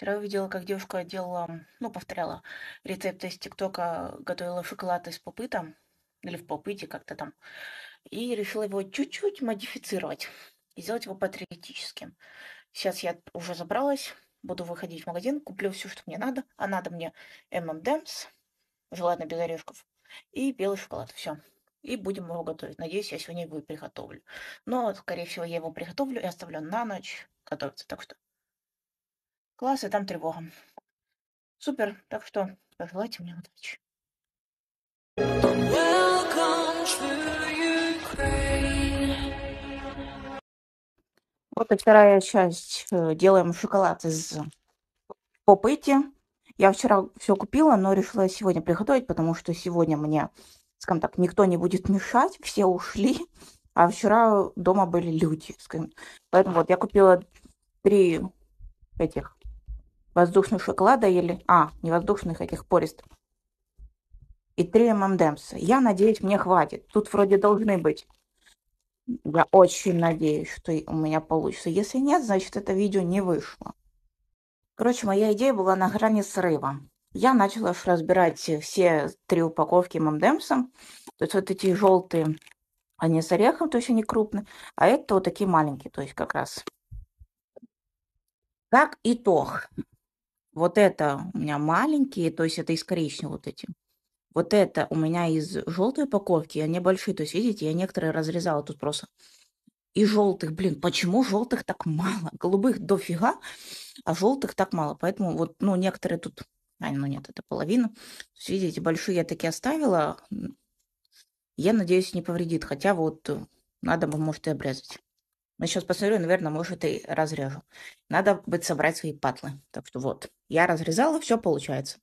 Вчера увидела, как девушка делала, ну, повторяла рецепты из ТикТока, готовила шоколад из попыта, или в попыте как-то там, и решила его чуть-чуть модифицировать и сделать его патриотическим. Сейчас я уже забралась, буду выходить в магазин, куплю все, что мне надо, а надо мне M&M's, желательно без орешков, и белый шоколад, все. И будем его готовить. Надеюсь, я сегодня его приготовлю. Но, скорее всего, я его приготовлю и оставлю на ночь готовиться. Так что класс, и там тревога. Супер. Так что пожелайте мне удачи. Вот и вторая часть. Э, делаем шоколад из попыти. Я вчера все купила, но решила сегодня приготовить, потому что сегодня мне, скажем так, никто не будет мешать, все ушли, а вчера дома были люди, скажем. Поэтому вот я купила три этих воздушных шоколада или... А, не воздушных, этих пористых. И три ММДМса. Я надеюсь, мне хватит. Тут вроде должны быть. Я очень надеюсь, что у меня получится. Если нет, значит, это видео не вышло. Короче, моя идея была на грани срыва. Я начала разбирать все три упаковки мамдемсом. То есть вот эти желтые, они с орехом, то есть они крупные. А это вот такие маленькие, то есть как раз. Как итог. Вот это у меня маленькие, то есть это из коричневого вот эти. Вот это у меня из желтой упаковки, они большие. То есть, видите, я некоторые разрезала тут просто. И желтых, блин, почему желтых так мало? Голубых дофига, а желтых так мало. Поэтому вот, ну, некоторые тут... А, ну нет, это половина. То есть, видите, большие я таки оставила. Я надеюсь, не повредит. Хотя вот э, надо бы, может, и обрезать. Но сейчас посмотрю, наверное, может, и разрежу. Надо будет собрать свои патлы. Так что вот, я разрезала, все получается.